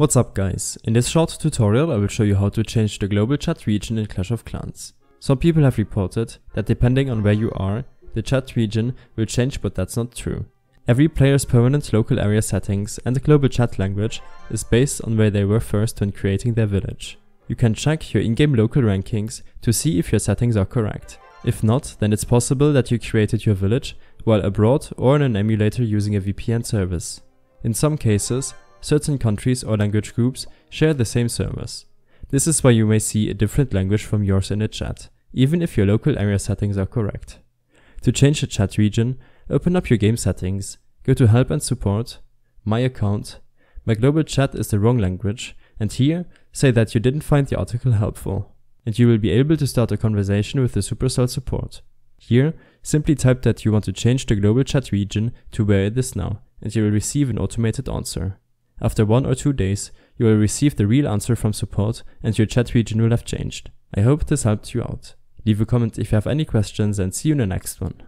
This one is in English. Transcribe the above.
What's up guys, in this short tutorial I will show you how to change the global chat region in Clash of Clans. Some people have reported that depending on where you are, the chat region will change but that's not true. Every player's permanent local area settings and the global chat language is based on where they were first when creating their village. You can check your in-game local rankings to see if your settings are correct. If not, then it's possible that you created your village while abroad or in an emulator using a VPN service. In some cases, certain countries or language groups share the same servers. This is why you may see a different language from yours in the chat, even if your local area settings are correct. To change the chat region, open up your game settings, go to help and support, my account, my global chat is the wrong language, and here say that you didn't find the article helpful, and you will be able to start a conversation with the Supercell support. Here, simply type that you want to change the global chat region to where it is now, and you will receive an automated answer. After one or two days, you will receive the real answer from support and your chat region will have changed. I hope this helped you out. Leave a comment if you have any questions and see you in the next one.